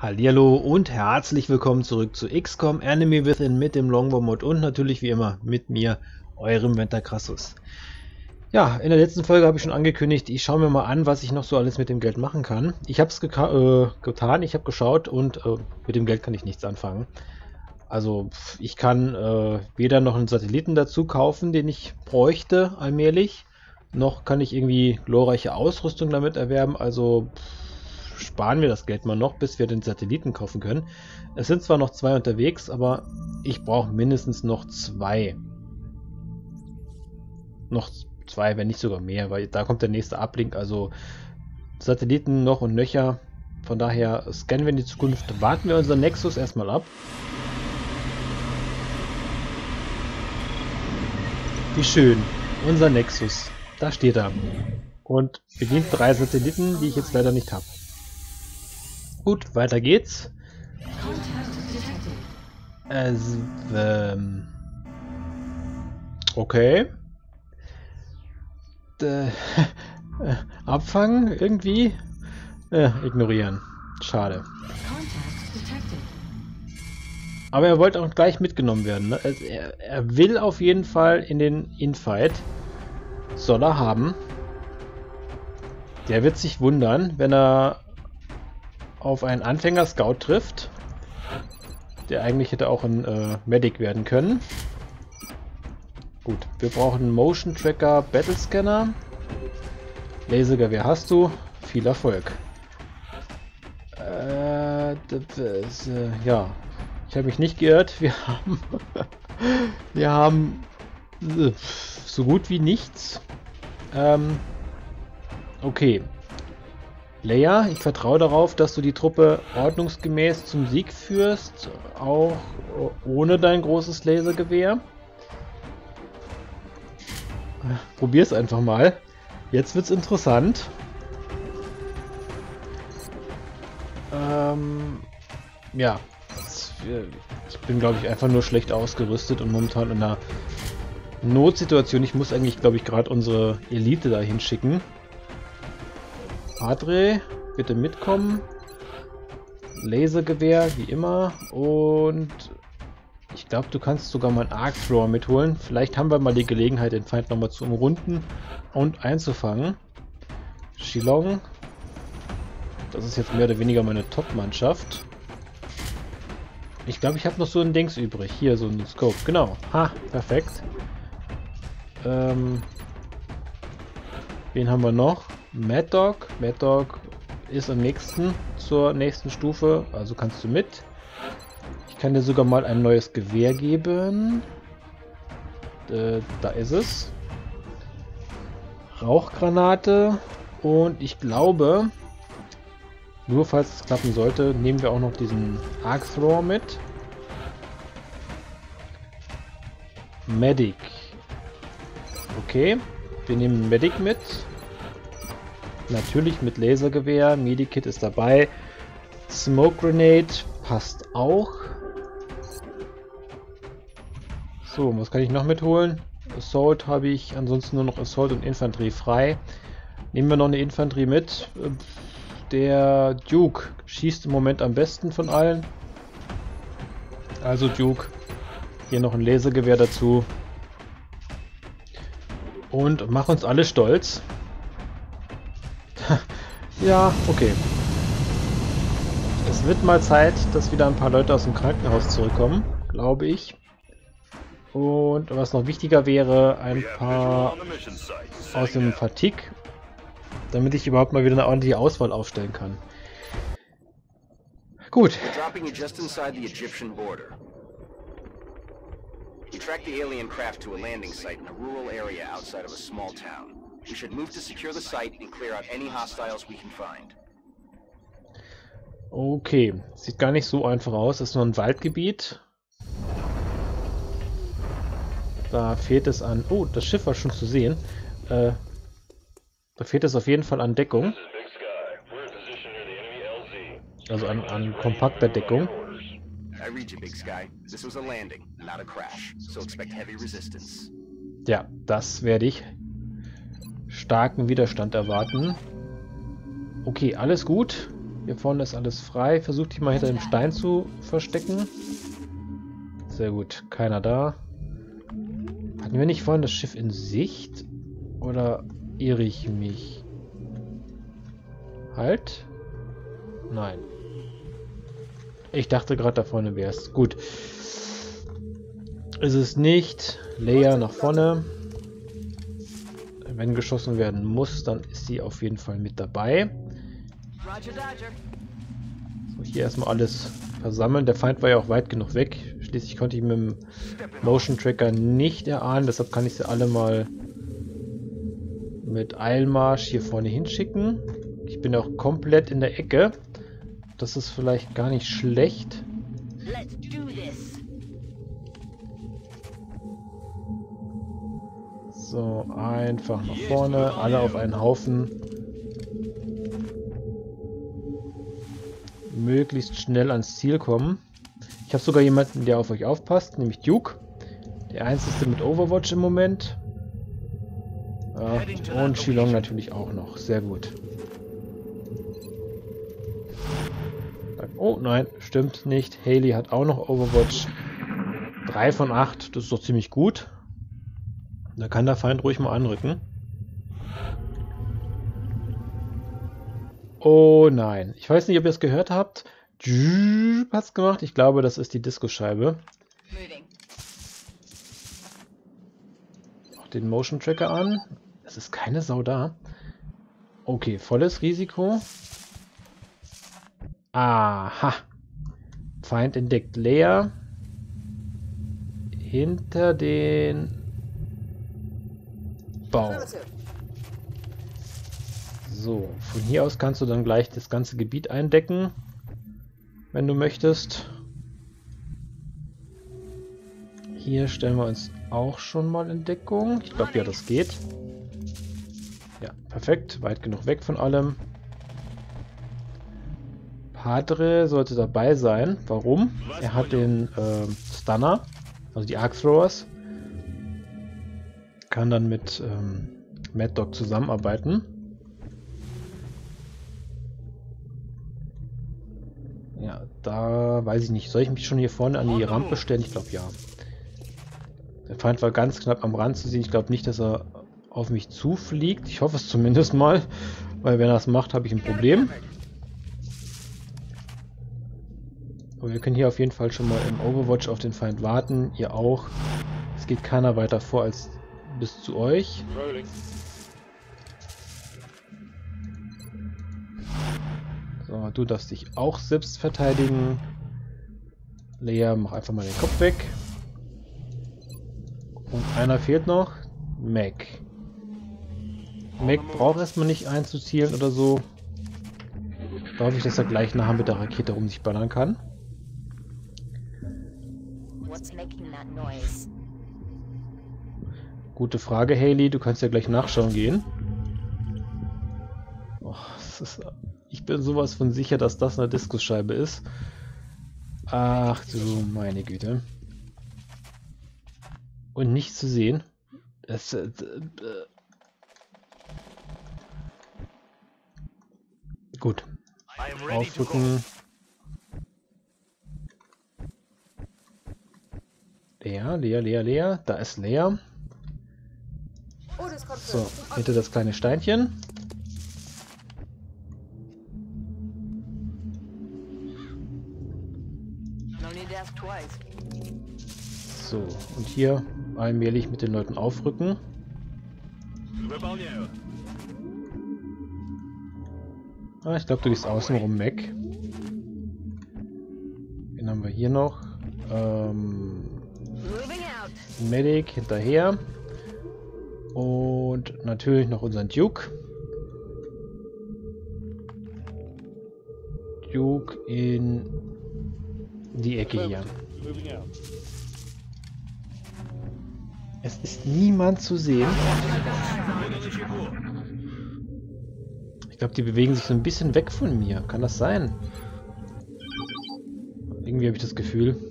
Hallihallo und herzlich willkommen zurück zu XCOM Enemy Within mit dem Longbow Mod und natürlich wie immer mit mir, eurem Ventakrassus. Ja, in der letzten Folge habe ich schon angekündigt, ich schaue mir mal an, was ich noch so alles mit dem Geld machen kann. Ich habe es äh, getan, ich habe geschaut und äh, mit dem Geld kann ich nichts anfangen. Also ich kann äh, weder noch einen Satelliten dazu kaufen, den ich bräuchte allmählich, noch kann ich irgendwie glorreiche Ausrüstung damit erwerben, also... Pff, sparen wir das Geld mal noch, bis wir den Satelliten kaufen können. Es sind zwar noch zwei unterwegs, aber ich brauche mindestens noch zwei. Noch zwei, wenn nicht sogar mehr, weil da kommt der nächste Ablink, also Satelliten noch und nöcher. Von daher scannen wir in die Zukunft, warten wir unseren Nexus erstmal ab. Wie schön, unser Nexus, da steht er. Und bedient drei Satelliten, die ich jetzt leider nicht habe. Gut, weiter geht's. Also, ähm, okay. D abfangen irgendwie? Äh, ignorieren. Schade. Aber er wollte auch gleich mitgenommen werden. Ne? Also er, er, will auf jeden Fall in den Infight. Soll er haben. Der wird sich wundern, wenn er auf einen Anfänger-Scout trifft. Der eigentlich hätte auch ein äh, Medic werden können. Gut, wir brauchen Motion Tracker Battle Scanner. Lasergewehr hast du. Viel Erfolg. Äh, ja, ich habe mich nicht geirrt. Wir haben, wir haben äh, so gut wie nichts. Ähm, okay, Leia, ich vertraue darauf, dass du die Truppe ordnungsgemäß zum Sieg führst, auch ohne dein großes Lasergewehr. Probier's einfach mal. Jetzt wird's interessant. Ähm, ja, ich bin glaube ich einfach nur schlecht ausgerüstet und momentan in einer Notsituation. Ich muss eigentlich glaube ich gerade unsere Elite dahin schicken. Padre, bitte mitkommen. Lasergewehr, wie immer. Und ich glaube, du kannst sogar mal einen Arc Thrower mitholen. Vielleicht haben wir mal die Gelegenheit, den Feind nochmal zu umrunden und einzufangen. Shilong. Das ist jetzt mehr oder weniger meine Top-Mannschaft. Ich glaube, ich habe noch so ein Dings übrig. Hier, so ein Scope. Genau. Ha, perfekt. Ähm, wen haben wir noch? Mad Dog. Mad Dog ist am nächsten zur nächsten Stufe, also kannst du mit. Ich kann dir sogar mal ein neues Gewehr geben. Äh, da ist es. Rauchgranate. Und ich glaube, nur falls es klappen sollte, nehmen wir auch noch diesen Arc Thrower mit. Medic. Okay, wir nehmen Medic mit. Natürlich mit Lasergewehr. Medikit ist dabei. Smoke Grenade passt auch. So, was kann ich noch mitholen? Assault habe ich, ansonsten nur noch Assault und Infanterie frei. Nehmen wir noch eine Infanterie mit. Der Duke schießt im Moment am besten von allen. Also Duke. Hier noch ein Lasergewehr dazu. Und mach uns alle stolz. ja, okay. Es wird mal Zeit, dass wieder ein paar Leute aus dem Krankenhaus zurückkommen, glaube ich. Und was noch wichtiger wäre, ein paar aus dem Fatigue, damit ich überhaupt mal wieder eine ordentliche Auswahl aufstellen kann. Gut. We tracked the alien craft to a landing site in a rural area outside of a small town. We should move to secure the site and clear out any hostiles we can find. Okay, sieht gar nicht so einfach aus. Das ist nur ein Waldgebiet. Da fehlt es an... Oh, das Schiff war schon zu sehen. Äh, da fehlt es auf jeden Fall an Deckung. Also an, an kompakter Deckung. Ja, das werde ich starken Widerstand erwarten. Okay, alles gut. Hier vorne ist alles frei. Versucht dich mal hinter dem Stein zu verstecken. Sehr gut. Keiner da. Hatten wir nicht vorhin das Schiff in Sicht? Oder irre ich mich? Halt. Nein. Ich dachte gerade da vorne wäre es. Gut. Ist es nicht. Leia nach vorne. Wenn geschossen werden muss, dann ist sie auf jeden Fall mit dabei. So, hier erstmal alles versammeln. Der Feind war ja auch weit genug weg. Schließlich konnte ich mit dem Motion Tracker nicht erahnen. Deshalb kann ich sie alle mal mit Eilmarsch hier vorne hinschicken. Ich bin auch komplett in der Ecke. Das ist vielleicht gar nicht schlecht. So, einfach nach vorne, alle auf einen Haufen. Möglichst schnell ans Ziel kommen. Ich habe sogar jemanden, der auf euch aufpasst, nämlich Duke. Der einzige mit Overwatch im Moment. Ja, und Shilong natürlich auch noch. Sehr gut. Oh nein, stimmt nicht. Haley hat auch noch Overwatch. 3 von 8, das ist doch ziemlich gut. Da kann der Feind ruhig mal anrücken. Oh nein. Ich weiß nicht, ob ihr es gehört habt. Hat's gemacht. Ich glaube, das ist die Disco-Scheibe. Auch den Motion Tracker an. Es ist keine Sau da. Okay, volles Risiko. Aha. Feind entdeckt leer. Hinter den Baum. So, von hier aus kannst du dann gleich das ganze Gebiet eindecken, wenn du möchtest. Hier stellen wir uns auch schon mal in Deckung. Ich glaube ja, das geht. Ja, perfekt. Weit genug weg von allem. Padre sollte dabei sein. Warum? Er hat den äh, Stunner, also die Arc Throwers. Kann dann mit ähm, Mad Dog zusammenarbeiten. Ja, da weiß ich nicht. Soll ich mich schon hier vorne an die Rampe stellen? Ich glaube ja. Der Feind war ganz knapp am Rand zu sehen. Ich glaube nicht, dass er auf mich zufliegt. Ich hoffe es zumindest mal. Weil wenn er das macht, habe ich ein Problem. Aber wir können hier auf jeden Fall schon mal im Overwatch auf den Feind warten. Ihr auch. Es geht keiner weiter vor als bis zu euch. So, du darfst dich auch selbst verteidigen. Lea, mach einfach mal den Kopf weg. Und einer fehlt noch. Mac. Mac braucht erstmal nicht einzuzielen oder so. Da hoffe ich, dass er gleich nachher mit der Rakete um sich ballern kann. Gute Frage, Haley. Du kannst ja gleich nachschauen gehen. Oh, ist, ich bin sowas von sicher, dass das eine Diskusscheibe ist. Ach du meine Güte. Und nicht zu sehen. Das, äh, äh. Gut. Aufdrücken. Lea, Lea, Lea, Lea. Da ist Lea. Oh, so, bitte das kleine Steinchen. So, und hier allmählich mit den Leuten aufrücken. Ah, ich glaube, du gehst außenrum weg. Den haben wir hier noch. Ähm, Medic hinterher. Und natürlich noch unseren Duke. Duke in die Ecke hier. Es ist niemand zu sehen. Ich glaube, die bewegen sich so ein bisschen weg von mir. Kann das sein? Irgendwie habe ich das Gefühl.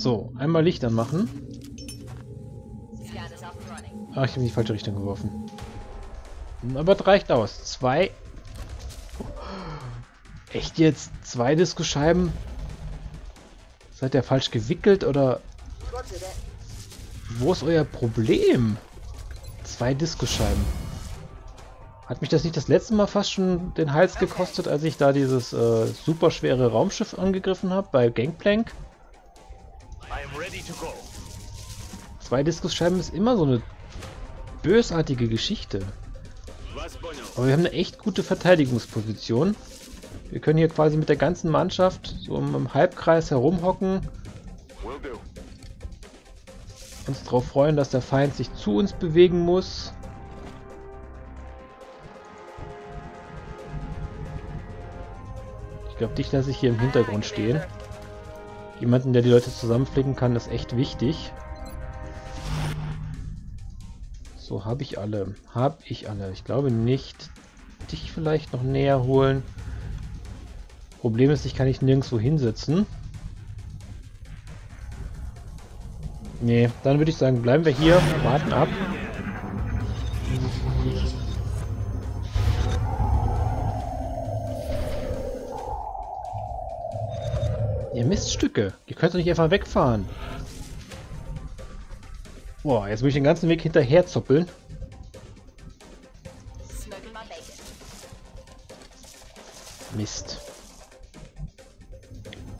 So, einmal Licht anmachen. Ach, ich habe in die falsche Richtung geworfen. Aber es reicht aus. Zwei... Echt jetzt? Zwei Diskusscheiben? Seid ihr falsch gewickelt oder... Wo ist euer Problem? Zwei Diskusscheiben. Hat mich das nicht das letzte Mal fast schon den Hals gekostet, als ich da dieses äh, super schwere Raumschiff angegriffen habe bei Gangplank? Zwei Diskusscheiben ist immer so eine bösartige Geschichte. Aber wir haben eine echt gute Verteidigungsposition. Wir können hier quasi mit der ganzen Mannschaft so im Halbkreis herumhocken. Uns darauf freuen, dass der Feind sich zu uns bewegen muss. glaube, dich lasse ich hier im Hintergrund stehen. Jemanden, der die Leute zusammenflicken kann, ist echt wichtig. So, habe ich alle. Habe ich alle. Ich glaube nicht. Dich vielleicht noch näher holen. Problem ist, ich kann nicht nirgendwo hinsetzen. Nee, dann würde ich sagen, bleiben wir hier, warten ab. Miststücke. Ihr könnt doch nicht einfach wegfahren. Boah, jetzt muss ich den ganzen Weg hinterher zoppeln. Mist.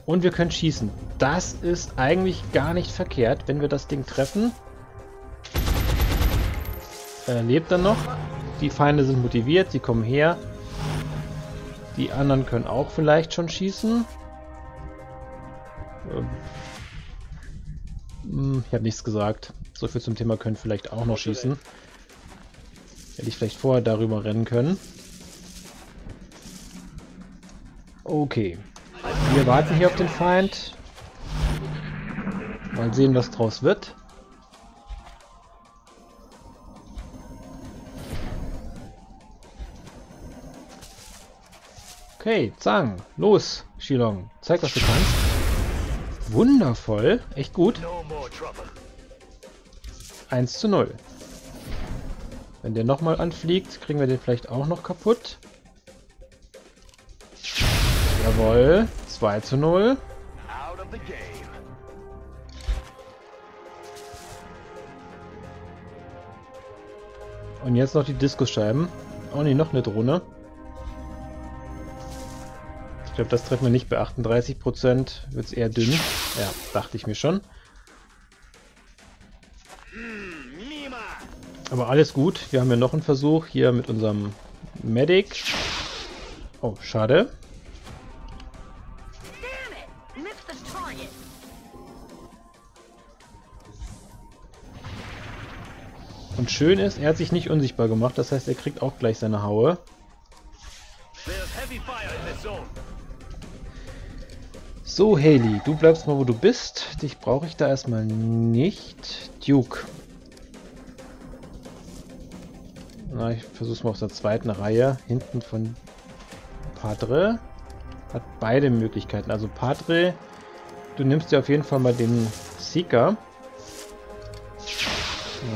Und wir können schießen. Das ist eigentlich gar nicht verkehrt, wenn wir das Ding treffen. Er lebt dann noch. Die Feinde sind motiviert, sie kommen her. Die anderen können auch vielleicht schon schießen. Ich habe nichts gesagt. So viel zum Thema können vielleicht auch noch schießen. Hätte ich vielleicht vorher darüber rennen können. Okay. Wir warten hier auf den Feind. Mal sehen, was draus wird. Okay, Zang, los, Shilong. Zeig, was du kannst. Wundervoll. Echt gut. 1 zu 0. Wenn der nochmal anfliegt, kriegen wir den vielleicht auch noch kaputt. Jawohl. 2 zu 0. Und jetzt noch die Diskusscheiben. Oh ne, noch eine Drohne. Ich glaube, das treffen wir nicht bei 38%. Wird es eher dünn. Ja, dachte ich mir schon. Aber alles gut. Wir haben ja noch einen Versuch hier mit unserem Medic. Oh, schade. Und schön ist, er hat sich nicht unsichtbar gemacht. Das heißt, er kriegt auch gleich seine Haue. So, Haley, du bleibst mal, wo du bist. Dich brauche ich da erstmal nicht. Duke. Na, ich versuche mal aus der zweiten Reihe. Hinten von Padre. Hat beide Möglichkeiten. Also Padre, du nimmst dir auf jeden Fall mal den Seeker.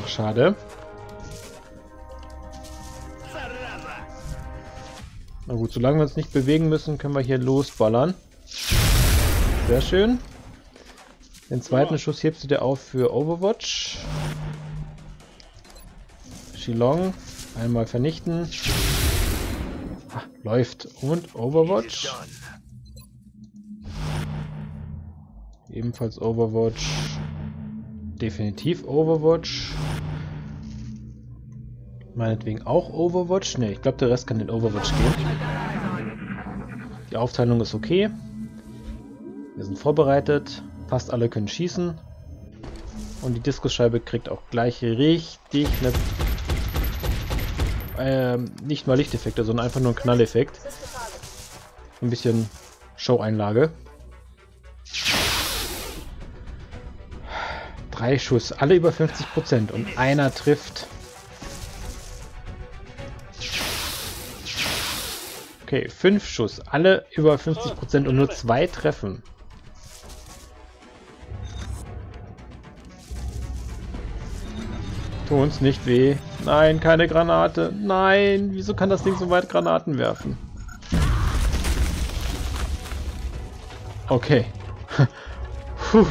Ach, schade. Na gut, solange wir uns nicht bewegen müssen, können wir hier losballern. Sehr schön. Den zweiten Schuss hebst du dir auf für Overwatch. Shilong. Einmal vernichten. Ah, läuft. Und Overwatch. Ebenfalls Overwatch. Definitiv Overwatch. Meinetwegen auch Overwatch. Ne, ich glaube, der Rest kann in Overwatch gehen. Die Aufteilung ist okay. Wir sind vorbereitet. Fast alle können schießen. Und die Diskusscheibe kriegt auch gleich richtig eine... Ähm, nicht mal Lichteffekte, sondern einfach nur ein Knalleffekt. Ein bisschen Show-Einlage. Drei Schuss, alle über 50% und einer trifft. Okay, fünf Schuss, alle über 50% und nur zwei treffen. Tu uns nicht weh. Nein, keine Granate. Nein, wieso kann das Ding so weit Granaten werfen? Okay. Puh.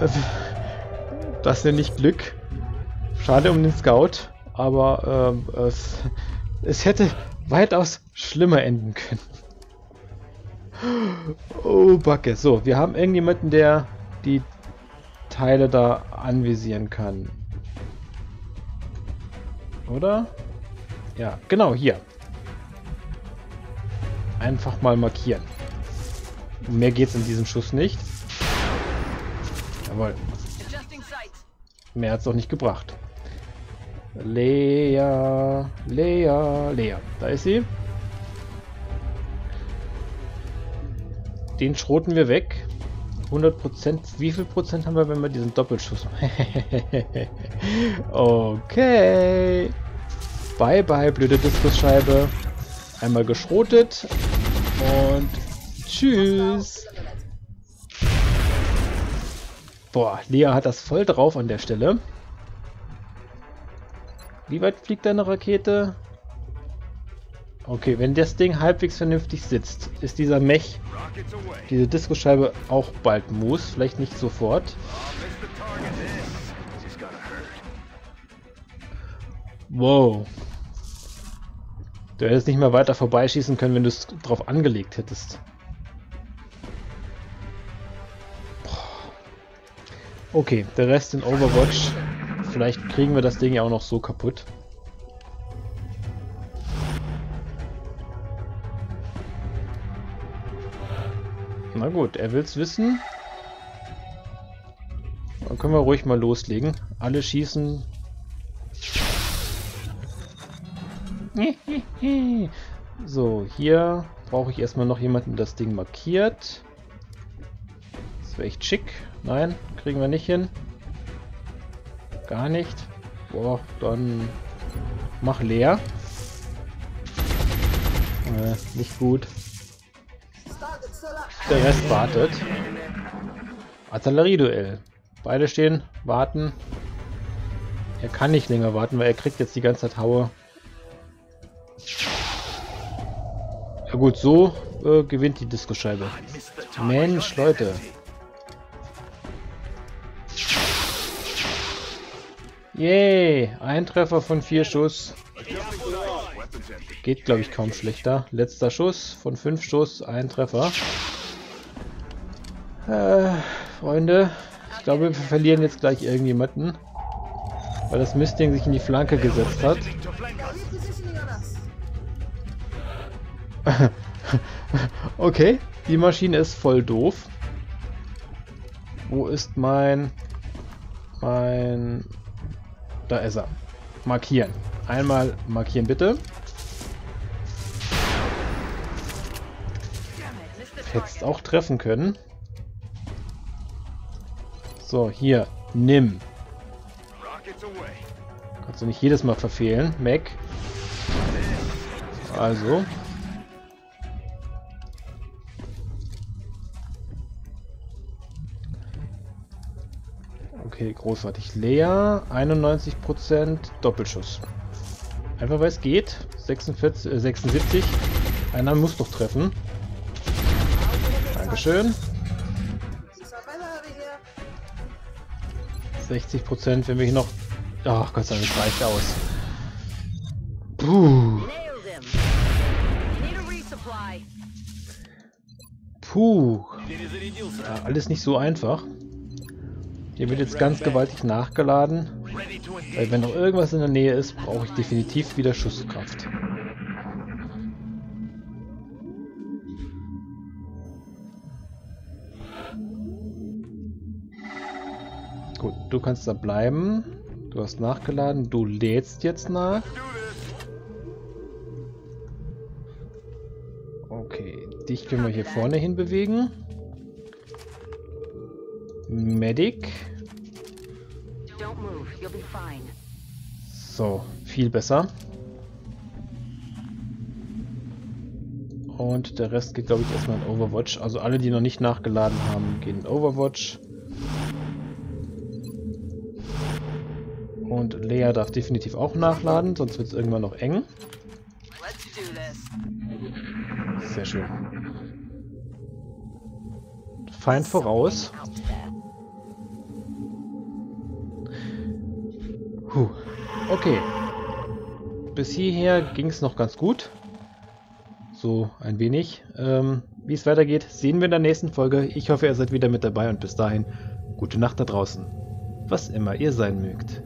Das nenne ich Glück. Schade um den Scout, aber ähm, es, es hätte weitaus schlimmer enden können. Oh, Backe. So, wir haben irgendjemanden, der die Teile da anvisieren kann. Oder? Ja, genau, hier. Einfach mal markieren. Mehr geht's in diesem Schuss nicht. Jawohl. Mehr hat's auch nicht gebracht. Lea, Lea, Lea. Da ist sie. Den schroten wir weg. 100 Prozent. Wie viel Prozent haben wir, wenn wir diesen Doppelschuss machen? okay. Bye bye, blöde Diskusscheibe. Einmal geschrotet. Und tschüss. Boah, Lea hat das voll drauf an der Stelle. Wie weit fliegt deine Rakete? Okay, wenn das Ding halbwegs vernünftig sitzt, ist dieser Mech, diese Diskoscheibe auch bald Moos. Vielleicht nicht sofort. Wow. Du hättest nicht mehr weiter vorbeischießen können, wenn du es drauf angelegt hättest. Okay, der Rest in Overwatch. Vielleicht kriegen wir das Ding ja auch noch so kaputt. Na gut, er will's wissen. Dann können wir ruhig mal loslegen. Alle schießen. So, hier brauche ich erstmal noch jemanden, der das Ding markiert. Das wäre echt schick. Nein, kriegen wir nicht hin. Gar nicht. Boah, dann mach leer. Äh, nicht gut. Der Rest wartet. Artillerieduell. Beide stehen, warten. Er kann nicht länger warten, weil er kriegt jetzt die ganze Zeit Haue. Ja gut, so äh, gewinnt die Diskoscheibe. Mensch, Leute. Yay, ein Treffer von vier Schuss. Geht, glaube ich, kaum schlechter. Letzter Schuss von fünf Schuss, ein Treffer. Äh, Freunde, ich glaube, wir verlieren jetzt gleich irgendjemanden. Weil das Mistding sich in die Flanke gesetzt hat. okay, die Maschine ist voll doof. Wo ist mein... Mein... Da ist er. Markieren. Einmal markieren bitte. Hättest auch treffen können. So, hier. Nimm. Kannst du nicht jedes Mal verfehlen. Mac. Also. Okay, großartig. Lea, 91%, Doppelschuss. Einfach weil es geht. 46, äh, 76. Einer muss doch treffen. Dankeschön. 60%, wenn wir hier noch... Ach Gott sei Dank, das reicht aus. Puh. Puh. Ja, alles nicht so einfach. Hier wird jetzt ganz gewaltig nachgeladen. Weil wenn noch irgendwas in der Nähe ist, brauche ich definitiv wieder Schusskraft. Du kannst da bleiben. Du hast nachgeladen. Du lädst jetzt nach. Okay, dich können wir hier vorne hin bewegen. Medic. So, viel besser. Und der Rest geht, glaube ich, erstmal in Overwatch. Also alle, die noch nicht nachgeladen haben, gehen in Overwatch. Und Lea darf definitiv auch nachladen, sonst wird es irgendwann noch eng. Sehr schön. Feind voraus. Puh. Okay. Bis hierher ging es noch ganz gut. So ein wenig. Ähm, wie es weitergeht, sehen wir in der nächsten Folge. Ich hoffe, ihr seid wieder mit dabei und bis dahin, gute Nacht da draußen. Was immer ihr sein mögt.